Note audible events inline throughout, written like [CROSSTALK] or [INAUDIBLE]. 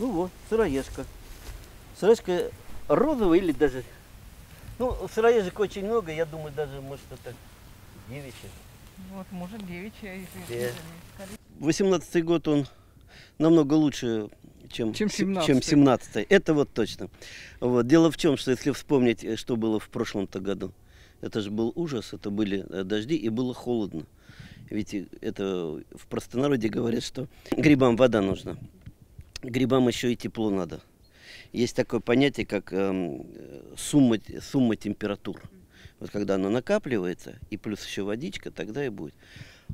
Ну вот, сыроежка. Сыроежка розовая или даже... Ну, сыроежек очень много, я думаю, даже, может, это девичья. Вот, может, девичья, если... Э. 18 год он намного лучше, чем, Чем с- 17-й. чем 17 Это вот точно. Вот. Дело в чем, что если вспомнить, э, что было в прошлом-то году, это же был ужас, это были э, дожди и было холодно. Ведь и это в простонародье говорят, что грибам вода нужна. Грибам еще и тепло надо. Есть такое понятие, как э, сумма, сумма температур. Вот когда она накапливается, и плюс еще водичка, тогда и будет.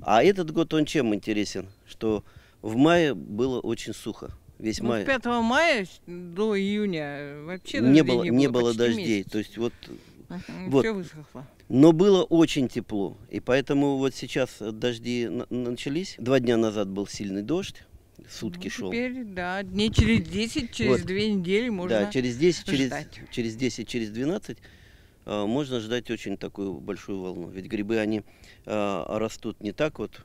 А этот год он чем интересен? Что в мае было очень сухо. Весь Ну, май с 5 мая до июня вообще не было, не было почти дождей. месяц. То есть вот, Мгм, вот. Всё высохло. но было очень тепло. И поэтому вот сейчас э, дожди на- начались. Два дня назад был сильный дождь, сутки Ну, шел. Теперь, да, дней через 10, через Вот. две недели можно Да, через 10, через, ждать. через 10, через 12 э, можно ждать очень такую большую волну. Ведь грибы, они э, растут не так вот,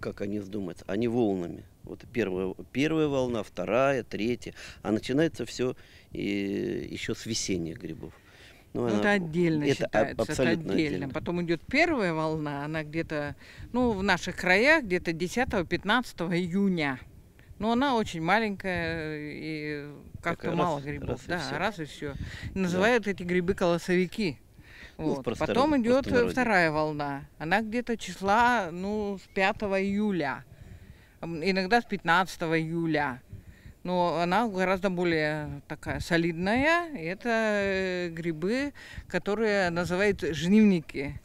как они вздумаются, они волнами. Вот первая, первая волна, вторая, третья. А начинается все еще с весенних грибов. Ну, Ну, она- это отдельно это а- считается, абсолютно это отдельно. отдельно. Потом идет первая волна, она где-то, ну, в наших краях где-то 10-15 июня. Но она очень маленькая и как-то раз- мало грибов. раз и да, всё. раз и все. Называют эти грибы колосовики. Ну, Вот. Потом идет вторая волна. Она где-то числа, ну, с 5 июля. Иногда с 15 июля. Но она гораздо более такая солидная. Это э, грибы, которые называют жнивники.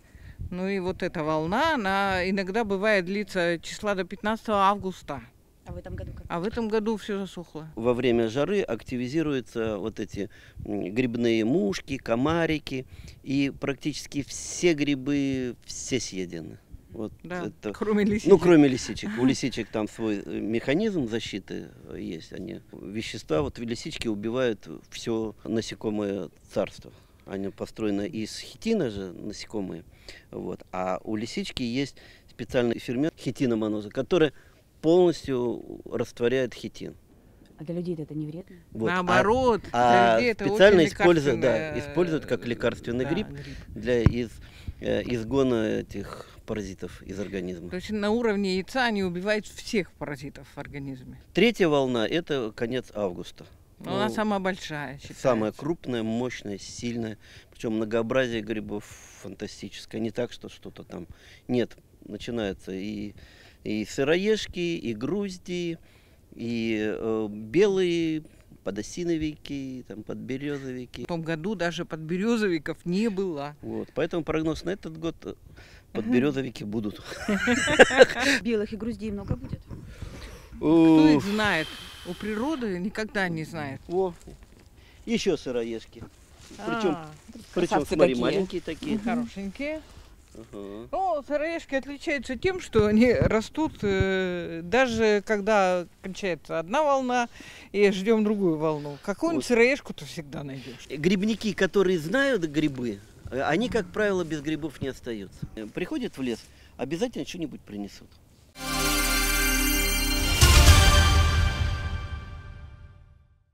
Ну и вот эта волна, она иногда бывает длится числа до 15 августа. А в этом году как? А в этом году все засухло. во время жары активизируются вот эти грибные мушки, комарики, и практически все грибы все съедены. Вот Да, это- кроме лисичек. ну, кроме лисичек. У лисичек там свой э, механизм защиты есть. Они вещества, вот лисички убивают все насекомое царство. Они построены из хитина же, насекомые. Вот. А у лисички есть специальный фермент хитиномоноза, который полностью растворяет хитин. А для людей это не вредно? Вот. А- Наоборот, а для людей это специально очень используют, да, используют как лекарственный да, гриб. для из, э, изгона этих паразитов из организма. То есть на уровне яйца они убивают всех паразитов в организме. Третья волна – это конец августа. Но она Ну, самая большая, считается. Самая крупная, мощная, сильная. Причем многообразие грибов фантастическое. Не так, что что-то там. Нет, начинается и, и сыроежки, и грузди, и э, белые подосиновики, там, подберезовики. В том году даже подберезовиков не было. Вот. Поэтому прогноз на этот год э, подберезовики будут. [LAUGHS] Белых и груздей много будет? Кто их знает? У природы никогда не знает. О, еще сыроежки. Причем, А, причем смотри, маленькие такие. хорошенькие. Ага. Ну, сыроежки отличаются тем, что они растут э, даже когда кончается одна волна и ждем другую волну. Какую-нибудь Вот. сыроежку ты всегда найдешь. Грибники, которые знают грибы, э, они, как правило, без грибов не остаются. Э, Приходят в лес, обязательно что-нибудь принесут.